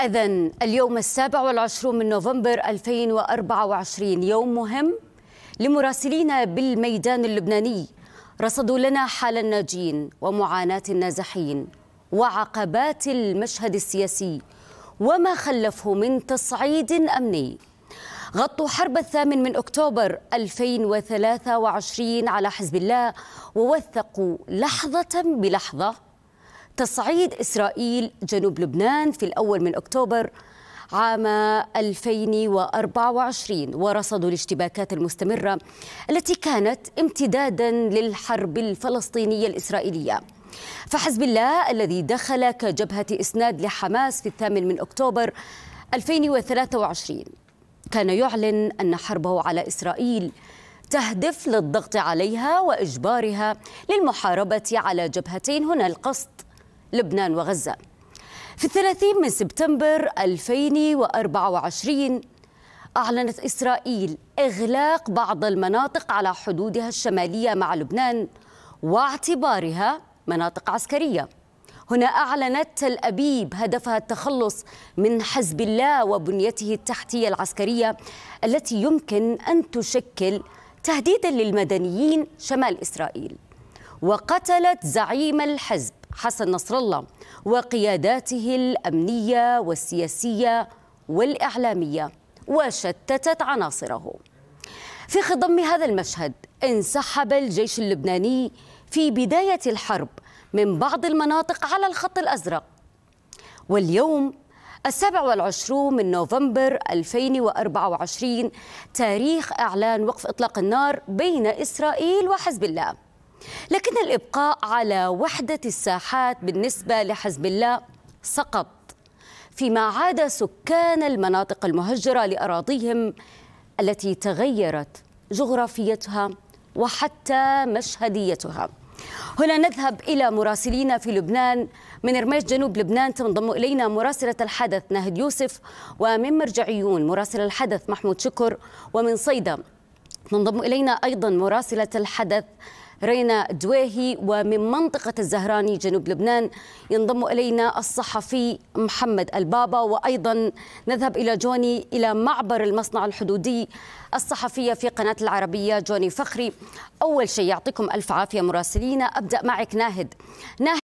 إذا اليوم السابع والعشرون من نوفمبر 2024 يوم مهم لمراسلين بالميدان اللبناني. رصدوا لنا حال الناجين ومعاناة النازحين وعقبات المشهد السياسي وما خلفه من تصعيد أمني. غطوا حرب الثامن من أكتوبر 2023 على حزب الله ووثقوا لحظة بلحظة تصعيد إسرائيل جنوب لبنان في الأول من أكتوبر عام 2024 ورصدوا الاشتباكات المستمرة التي كانت امتدادا للحرب الفلسطينية الإسرائيلية. فحزب الله الذي دخل كجبهة إسناد لحماس في الثامن من أكتوبر 2023 كان يعلن أن حربه على إسرائيل تهدف للضغط عليها وإجبارها للمحاربة على جبهتين هنا القصد لبنان وغزة. في الثلاثين من سبتمبر 2024 أعلنت إسرائيل إغلاق بعض المناطق على حدودها الشمالية مع لبنان واعتبارها مناطق عسكرية. هنا أعلنت تل أبيب هدفها التخلص من حزب الله وبنيته التحتية العسكرية التي يمكن أن تشكل تهديدا للمدنيين شمال إسرائيل. وقتلت زعيم الحزب حسن نصر الله وقياداته الأمنية والسياسية والإعلامية وشتتت عناصره. في خضم هذا المشهد انسحب الجيش اللبناني في بداية الحرب من بعض المناطق على الخط الأزرق. واليوم السابع والعشرون من نوفمبر 2024 تاريخ إعلان وقف إطلاق النار بين إسرائيل وحزب الله لكن الإبقاء على وحدة الساحات بالنسبة لحزب الله سقط. فيما عاد سكان المناطق المهجرة لأراضيهم التي تغيرت جغرافيتها وحتى مشهديتها. هنا نذهب إلى مراسلينا في لبنان. من رميش جنوب لبنان تنضم إلينا مراسلة الحدث ناهد يوسف ومن مرجعيون مراسل الحدث محمود شكر ومن صيدا تنضم إلينا أيضا مراسلة الحدث رينا دويهي ومن منطقة الزهراني جنوب لبنان ينضم إلينا الصحفي محمد البابا. وأيضا نذهب إلى جوني إلى معبر المصنع الحدودي الصحفية في قناة العربية جوني فخري. أول شيء يعطيكم ألف عافية مراسلينا أبدأ معك ناهد. ناهد